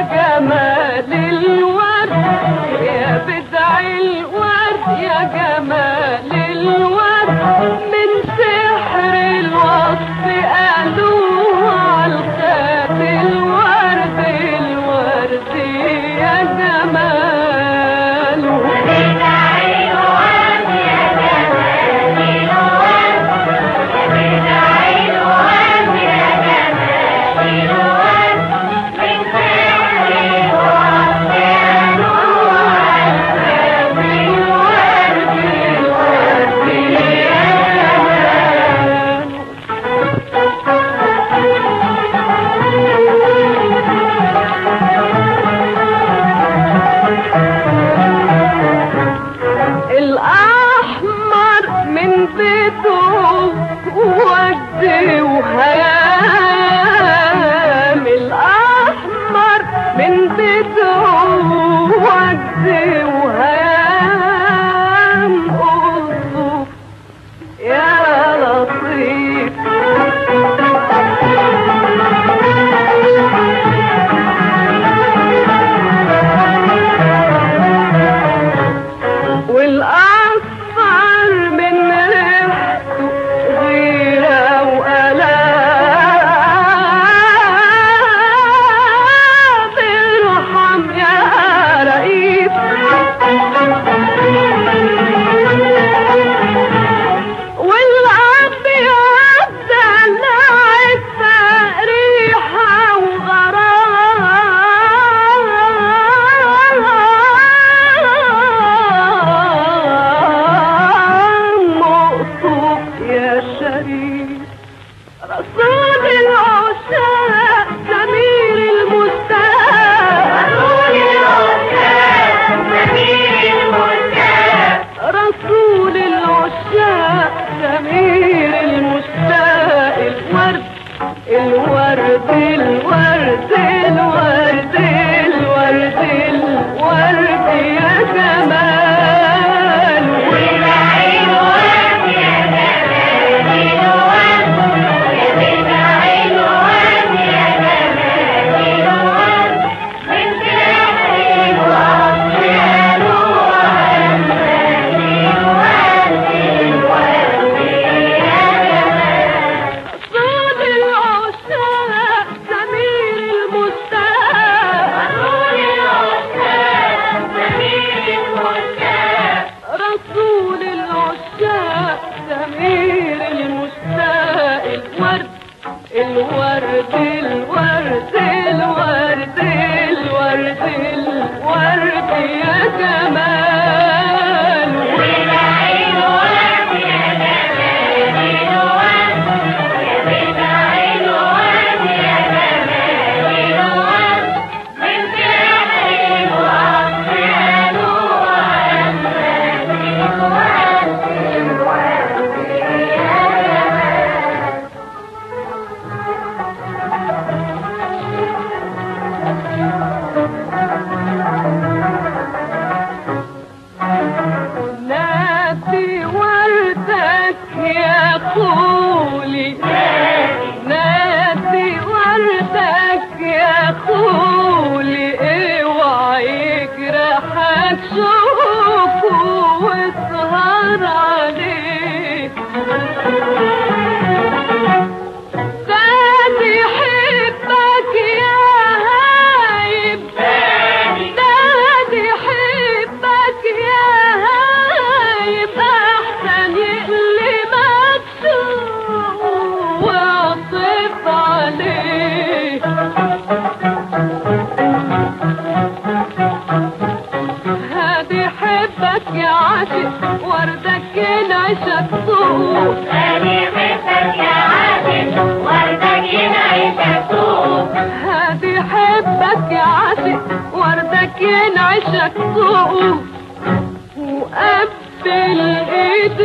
جمال وهيام يا رسول العشاق سمير المشتاق الورد الورد الورد الورد الورد الورد يا جمال. هادي حبك يا عاشق وردك ينعشك سوق هادي حبك يا عاشق وردك ينعشك سوق وقبل ايد